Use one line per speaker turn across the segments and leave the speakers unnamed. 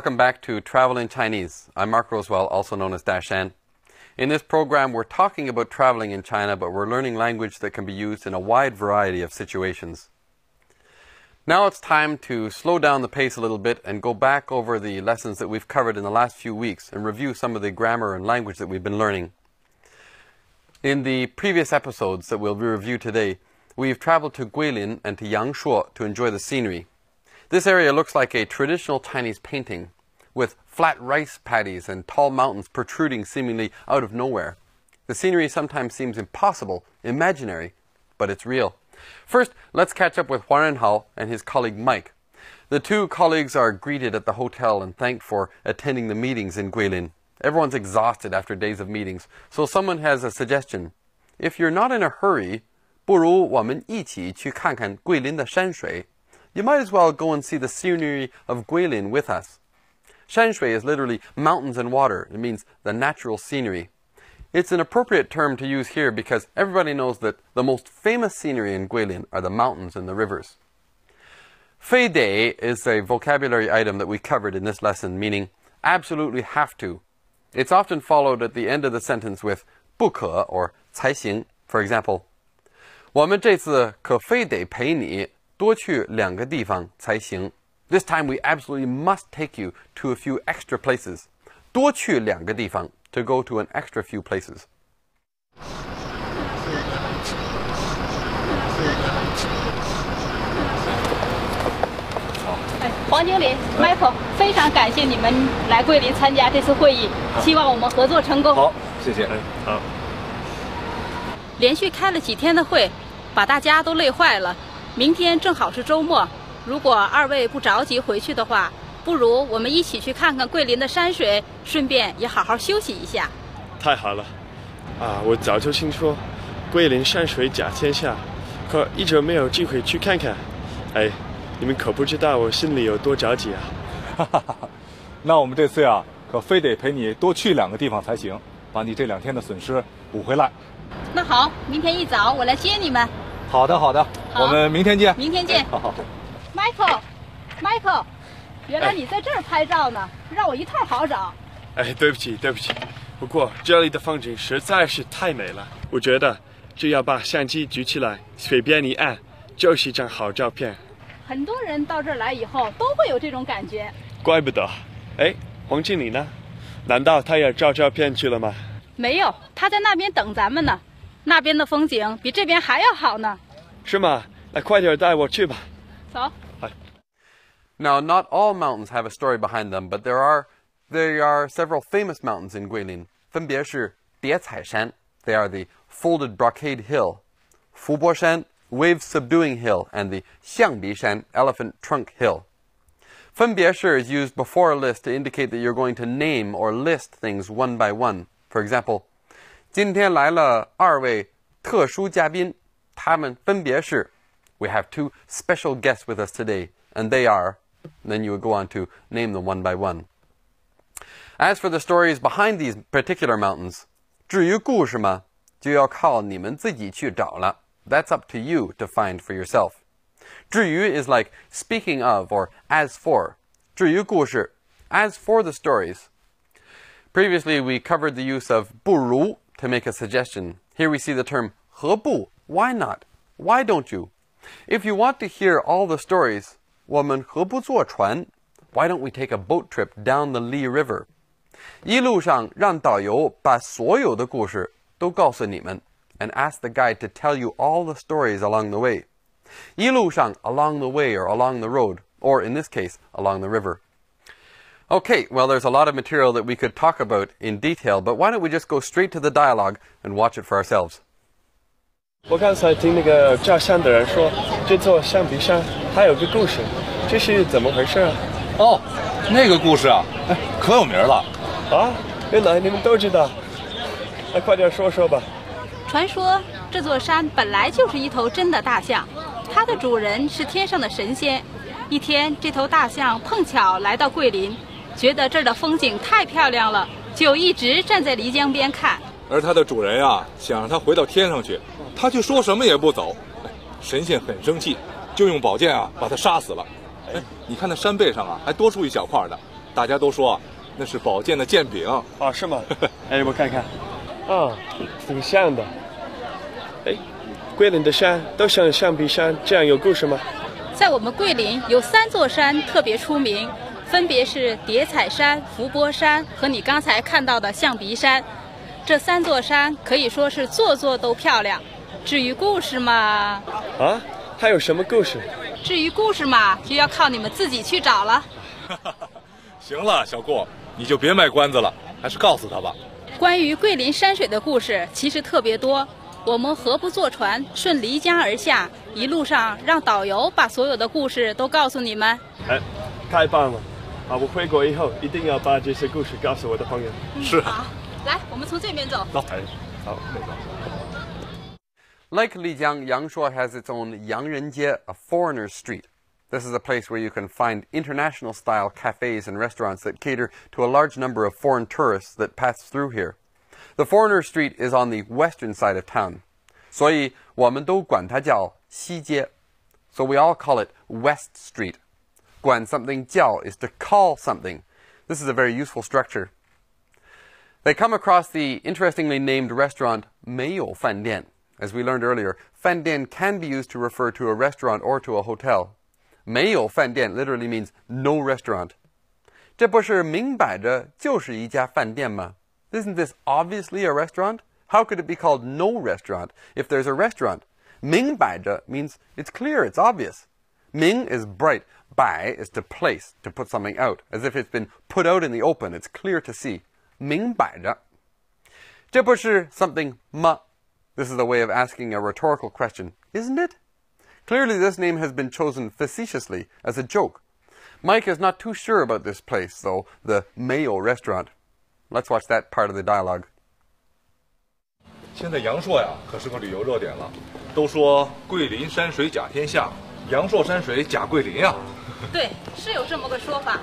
Welcome back to Travel in Chinese. I'm Mark Rowswell, also known as Dashan. In this program, we're talking about traveling in China, but we're learning language that can be used in a wide variety of situations. Now it's time to slow down the pace a little bit and go back over the lessons that we've covered in the last few weeks and review some of the grammar and language that we've been learning. In the previous episodes that we'll review today, we've traveled to Guilin and to Yangshuo to enjoy the scenery. This area looks like a traditional Chinese painting with flat rice paddies and tall mountains protruding seemingly out of nowhere. The scenery sometimes seems impossible, imaginary, but it's real. First, let's catch up with Huang Renhao and his colleague Mike. The two colleagues are greeted at the hotel and thanked for attending the meetings in Guilin. Everyone's exhausted after days of meetings, so someone has a suggestion. If you're not in a hurry, 不如我们一起去看看桂林的山水。You might as well go and see the scenery of Guilin with us. Shanshui is literally mountains and water. It means the natural scenery. It's an appropriate term to use here because everybody knows that the most famous scenery in Guilin are the mountains and the rivers. Fei de is a vocabulary item that we covered in this lesson, meaning absolutely have to. It's often followed at the end of the sentence with 不可 or 才行. For example, 我们这次可非得陪你 多去两个地方才行. This time we absolutely must take you to a few extra places. 多去两个地方 to go to an extra few places.
哎，黄经理，Michael，非常感谢你们来桂林参加这次会议，希望我们合作成功。
好，谢谢。
好，
连续开了几天的会，把大家都累坏了。明天正好是周末，如果二位不着急回去的话，不如我们一起去看看桂林的山水，顺便也好好休息一下。
太好了，啊，我早就听说桂林山水甲天下，可一直没有机会去看看。哎，你们可不知道我心里有多着急啊！
哈哈哈！那我们这次呀，可非得陪你多去两个地方才行，把你这两天的损失补回来。
那好，明天一早我来接你们。
好的，好的，
好
我们明天见。
明天见。
好好好。
Michael，Michael，原来你在这儿拍照呢，让我一通好找。
哎，对不起，对不起，不过这里的风景实在是太美了，我觉得只要把相机举起来，随便一按，就是一张好照片。
很多人到这儿来以后都会有这种感觉。
怪不得。哎，黄经理呢？难道他也照照片去了吗？
没有，他在那边等咱们呢。那边的风景比这边还要好呢。
是吗？那快点带我去吧。
走。
Now, not all mountains have a story behind them, but there are there are several famous mountains in Guilin. 分别是叠彩山, they are the folded brocade hill, Fubo wave subduing hill, and the Xiangbi Shan, elephant trunk hill. 分别是 is used before a list to indicate that you're going to name or list things one by one. For example, 今天来了二位特殊嘉宾，他们分别是 We have two special guests with us today, and they are then you would go on to name them one by one. As for the stories behind these particular mountains, 至于故事嘛，就要靠你们自己去找了。That's up to you to find for yourself. 至于 is like speaking of or as for. 至于故事, as for the stories. Previously, we covered the use of 不如 to make a suggestion. Here we see the term 何不 Why not? Why don't you? If you want to hear all the stories, 我们何不坐船? Why don't we take a boat trip down the Li River? 一路上让导游把所有的故事都告诉你们 and ask the guide to tell you all the stories along the way. 一路上 along the way or along the road, or in this case, along the river. Okay, well, there's a lot of material that we could talk about in detail, but why don't we just go straight to the dialogue and watch it for ourselves?
我刚才听那个照相的人说，这座象鼻山还有个故事，这是怎么回事啊？
哦，那个故事啊，哎，可有名了。
啊，原来你们都知道，那快点说说吧。
传说这座山本来就是一头真的大象，它的主人是天上的神仙。一天，这头大象碰巧来到桂林， 觉得这儿的风景太漂亮了，就一直站在漓江边看。
而它的主人啊、想让它回到天上去，它却说什么也不走。哎，神仙很生气，就用宝剑啊把它杀死了。哎，你看那山背上啊，还多出一小块的，大家都说那是宝剑的剑柄。
啊，是吗？哎，我看看，啊，挺像的。哎，桂林的山都像象鼻山这样有故事吗？
在我们桂林有三座山特别出名，分别是叠彩山、伏波山和你刚才看到的象鼻山。这三座山可以说是座座都漂亮。至于故事嘛，
啊，还有什么故事？
至于故事嘛，就要靠你们自己去找了。
行了，小顾，你就别卖关子了，还是告诉他吧。
关于桂林山水的故事其实特别多，我们何不坐船顺漓江而下，一路上让导游把所有的故事都告诉你们。
哎，太棒了！啊，我回国以后一定要把这些故事告诉我的朋友。
是。
好，来，我们从这边走。
走。好，没错。
Like Lijiang, Yangshuo has its own Yangrenjie, a foreigner street. This is a place where you can find international style cafes and restaurants that cater to a large number of foreign tourists that pass through here. The foreigner street is on the western side of town. So we all call it West Street 管 something 叫 is to call something. This is a very useful structure. They come across the interestingly named restaurant 没有饭店. As we learned earlier, 饭店 can be used to refer to a restaurant or to a hotel. 没有饭店 literally means no restaurant. 这不是明摆着就是一家饭店吗? Isn't this obviously a restaurant? How could it be called no restaurant if there's a restaurant? 明摆着 means it's clear, it's obvious. Ming is bright. Bai is to place, to put something out, as if it's been put out in the open, it's clear to see. 明摆着。这不是 something ma. This is a way of asking a rhetorical question, isn't it? Clearly, this name has been chosen facetiously as a joke. Mike is not too sure about this place, though, the Meiyou restaurant. Let's watch that part of the dialogue.
现在阳朔呀，可是个旅游热点了。都说桂林山水甲天下，阳朔山水甲桂林啊。
对，是有这么个说法。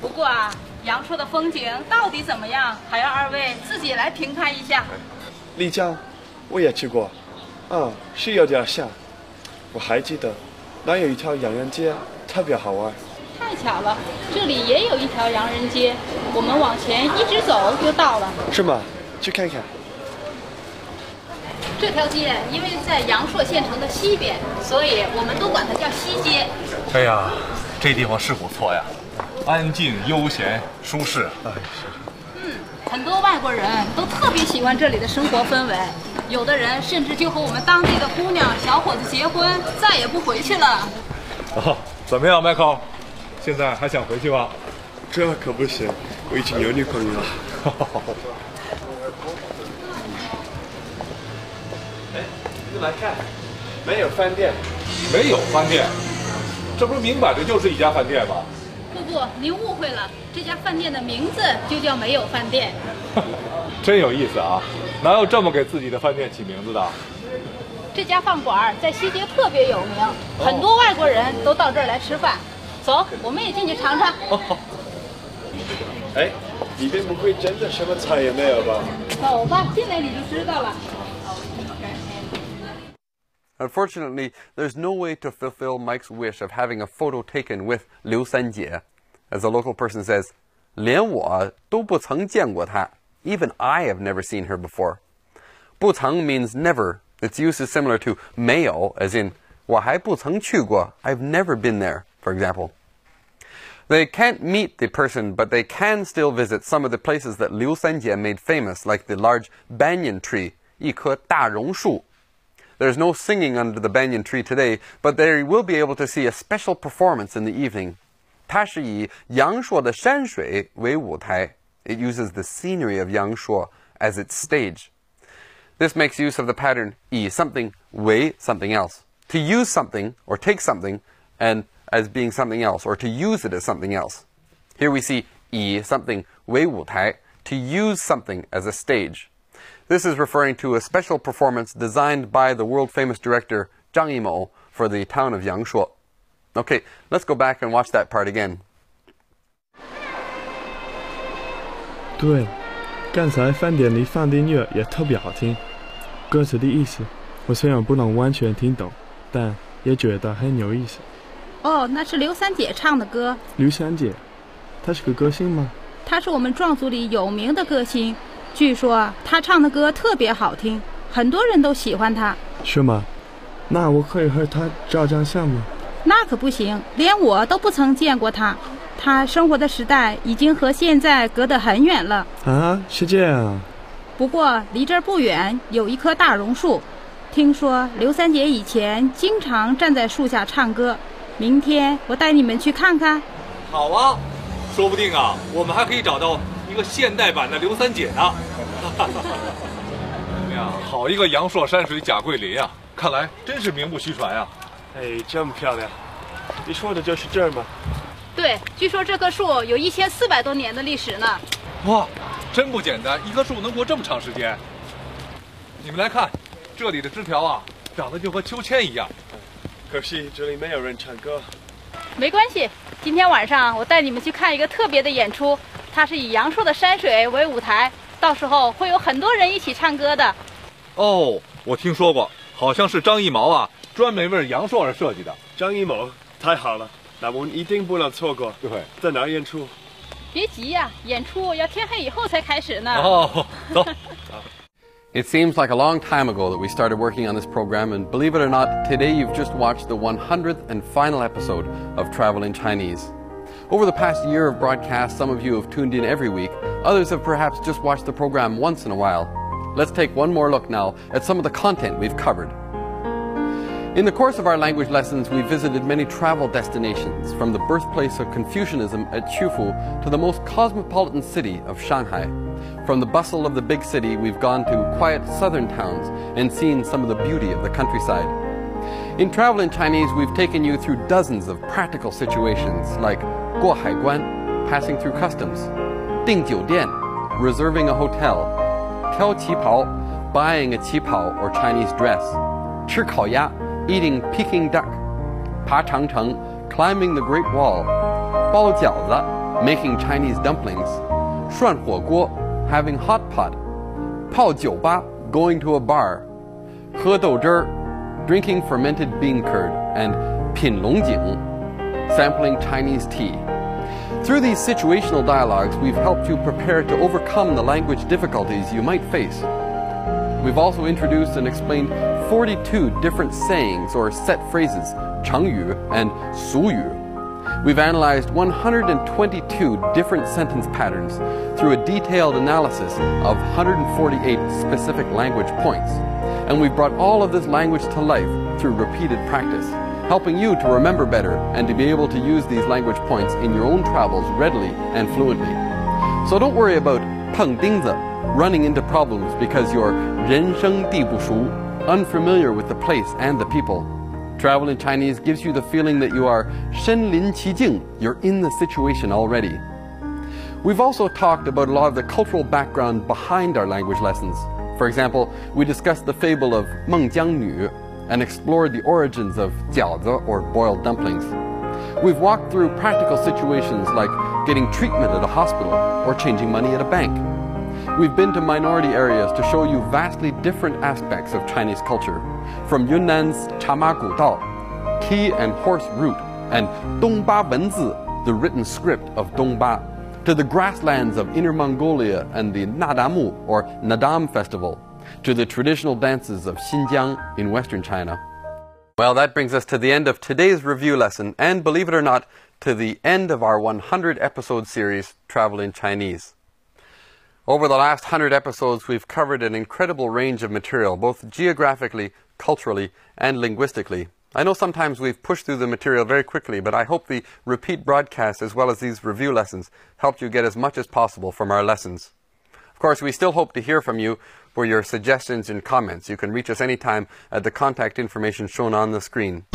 不过啊，阳朔的风景到底怎么样，还要二位自己来评判一下。
丽江，我也去过，啊，是有点像。我还记得，那有一条洋人街，特别好玩。
太巧了，这里也有一条洋人街，我们往前一直走就到了。
是吗？去看看。
这条街因为在阳朔县城的西边，所以我们都管它叫西街。
哎呀，这地方是不错呀，安静、悠闲、舒适。哎，是
嗯，很多外国人都特别喜欢这里的生活氛围，有的人甚至就和我们当地的姑娘、小伙子结婚，再也不回去了。
哦，怎么样，Michael？现在还想回去吗？
这可不行，我已经有女朋友了。来看，没有饭店，
没有饭店，这不是明摆着就是一家饭店吗？
不不，您误会了，这家饭店的名字就叫没有饭店。
真有意思啊！哪有这么给自己的饭店起名字的？
这家饭馆在西街特别有名，很多外国人都到这儿来吃饭。走，我们也进去尝尝。
哎，里边不会真的什么菜也没有吧？
走吧，进来你就知道了。
Unfortunately, there's no way to fulfill Mike's wish of having a photo taken with Liu Sanjie. As a local person says, 连我都不曾见过她. Even I have never seen her before. 不曾 means never. Its use is similar to 没有, as in 我还不曾去过. I've never been there, for example. They can't meet the person, but they can still visit some of the places that Liu Sanjie made famous, like the large banyan tree, 一棵大榕树. There's no singing under the banyan tree today, but they will be able to see a special performance in the evening. 它是以阳朔的山水为舞台. It uses the scenery of Yangshuo as its stage. This makes use of the pattern 以 something 为 something else. To use something or take something and as being something else, or to use it as something else. Here we see 以 something 为舞台, to use something as a stage. This is referring to a special performance designed by the world famous director Zhang Yimou for the town of Yangshuo. Okay, let's go back and watch that part again.
对了，刚才饭店里放的音乐也特别好听，歌词的意思我虽然不能完全听懂，但也觉得很有意思。
哦，那是刘三姐唱的歌。
刘三姐， 他是个歌星吗？
他是我们壮族里有名的歌星， 据说他唱的歌特别好听，很多人都喜欢他。
是吗？那我可以和他照张相吗？
那可不行，连我都不曾见过他。他生活的时代已经和现在隔得很远了。
啊，是这样啊。
不过离这儿不远有一棵大榕树，听说刘三姐以前经常站在树下唱歌。明天我带你们去看看。
好啊，说不定啊，我们还可以找到一个现代版的刘三姐呢。怎么样？好一个阳朔山水贾桂林啊！看来真是名不虚传啊。
哎，这么漂亮，你说的就是这儿吗？
对，据说这棵树有一千四百多年的历史呢。
哇，真不简单，一棵树能活这么长时间。你们来看，这里的枝条啊，长得就和秋千一样。
可惜这里没有人唱歌。
没关系，今天晚上我带你们去看一个特别的演出，它是以阳朔的山水为舞台，到时候会有很多人一起唱歌的。
哦，我听说过，好像是张艺谋啊，专门为阳朔而设计的。
张艺谋，太好了，那我们一定不能错过。
对，
在哪演出？
别急呀，演出要天黑以后才开始呢。
哦，走。
It seems like a long time ago that we started working on this program, and believe it or not, today you've just watched the 100th and final episode of Traveling Chinese. Over the past year of broadcast, some of you have tuned in every week, others have perhaps just watched the program once in a while. Let's take one more look now at some of the content we've covered. In the course of our language lessons, we visited many travel destinations, from the birthplace of Confucianism at Qufu to the most cosmopolitan city of Shanghai. From the bustle of the big city, we've gone to quiet southern towns and seen some of the beauty of the countryside. In Travel in Chinese, we've taken you through dozens of practical situations like 过海关, passing through customs, 订酒店, reserving a hotel, 挑旗袍, buying a qipao or Chinese dress, 吃烤鸭, eating Peking duck, 爬长城, climbing the Great Wall, 包饺子, making Chinese dumplings, 涮火锅, having hot pot, 泡酒吧, going to a bar, 喝豆汁儿, drinking fermented bean curd, and 品龙井, sampling Chinese tea. Through these situational dialogues, we've helped you prepare to overcome the language difficulties you might face. We've also introduced and explained 42 different sayings or set phrases, 成语 and 俗语. We've analyzed 122 different sentence patterns through a detailed analysis of 148 specific language points. And we've brought all of this language to life through repeated practice, helping you to remember better and to be able to use these language points in your own travels readily and fluently. So don't worry about 碰钉子, running into problems because you're 人生地不熟, unfamiliar with the place and the people. Travel in Chinese gives you the feeling that you are 身临其境, you're in the situation already. We've also talked about a lot of the cultural background behind our language lessons. For example, we discussed the fable of Meng Jiang and explored the origins of 饺子 or boiled dumplings. We've walked through practical situations like getting treatment at a hospital or changing money at a bank. We've been to minority areas to show you vastly different aspects of Chinese culture, from Yunnan's Chama Gu Dao, tea and horse route, and Dongba Wenzi, the written script of Dongba, to the grasslands of Inner Mongolia and the Nadamu or Nadam festival, to the traditional dances of Xinjiang in western China. Well, that brings us to the end of today's review lesson, and believe it or not, to the end of our 100 episode series, Travel in Chinese. Over the last 100 episodes, we've covered an incredible range of material, both geographically, culturally, and linguistically. I know sometimes we've pushed through the material very quickly, but I hope the repeat broadcasts as well as these review lessons helped you get as much as possible from our lessons. Of course, we still hope to hear from you for your suggestions and comments. You can reach us anytime at the contact information shown on the screen.